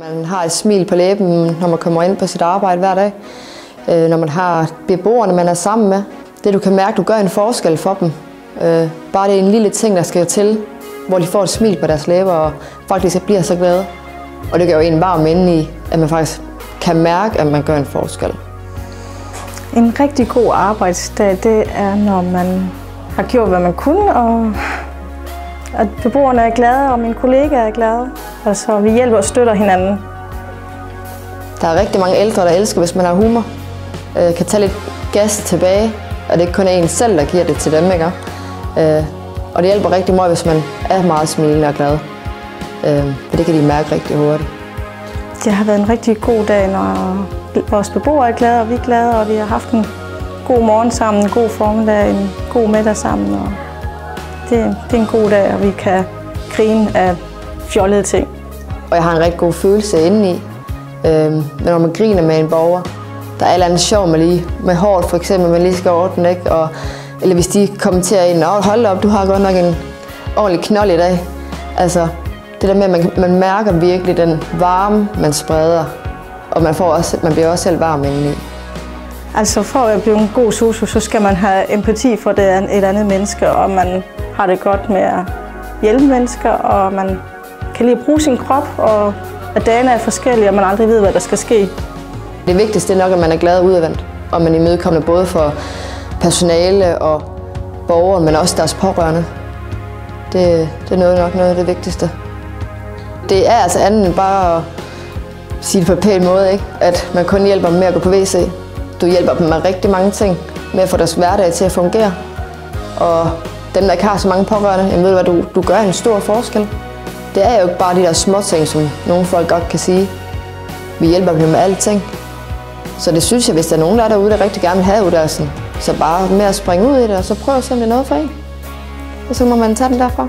Man har et smil på læben, når man kommer ind på sit arbejde hver dag. Øh, når man har beboerne, man er sammen med. Det du kan mærke, du gør en forskel for dem. Øh, bare det er en lille ting, der skal til, hvor de får et smil på deres læber og faktisk bliver så glade. Og det gør jo en varm inde i, at man faktisk kan mærke, at man gør en forskel. En rigtig god arbejdsdag, det er, når man har gjort, hvad man kunne, og at beboerne er glade, og mine kollegaer er glade. Altså, vi hjælper og støtter hinanden. Der er rigtig mange ældre, der elsker, hvis man har humor. Øh, kan tage lidt gas tilbage, og det er ikke kun en selv, der giver det til dem. Ikke? Øh, og det hjælper rigtig meget, hvis man er meget smilende og glad. Øh, for det kan de mærke rigtig hurtigt. Det har været en rigtig god dag, når vores beboere er glade, og vi er glade, og vi har haft en god morgen sammen, en god formiddag, en god middag sammen. Og det, det er en god dag, og vi kan grine af fjollede ting. Og jeg har en rigtig god følelse indeni. Øhm, når man griner med en borger, der er et eller andet sjov med lige med hårdt for eksempel, man lige skal ordne, ikke? Og, eller hvis de kommenterer ind, Åh, hold op, du har godt nok en ordentlig knold i dag. Altså, det der med, at man, man mærker virkelig den varme, man spreder, og man, får også, man bliver også selv varm indeni. Altså for at blive en god sosu, så skal man have empati for det et andet menneske, og man har det godt med at hjælpe mennesker, og man kan lige bruge sin krop, og at dagene er forskellige, og man aldrig ved, hvad der skal ske. Det vigtigste er nok, at man er glad og udadvendt, og man er imødekommende både for personale og borgere, men også deres pårørende. Det, det er noget, nok noget af det vigtigste. Det er altså andet end bare at sige det på en pæn måde, ikke? at man kun hjælper dem med at gå på WC. Du hjælper dem med rigtig mange ting, med at få deres hverdag til at fungere. Og dem, der ikke har så mange pårørende, jeg ved hvad, du, du gør en stor forskel. Det er jo ikke bare de der små ting, som nogle folk godt kan sige. Vi hjælper dem med alting. Så det synes jeg, hvis der er nogen der er derude, der rigtig gerne vil have uddannelsen, så bare med at springe ud i det, og så prøv at se, om det er noget for en. Og så må man tage den derfra.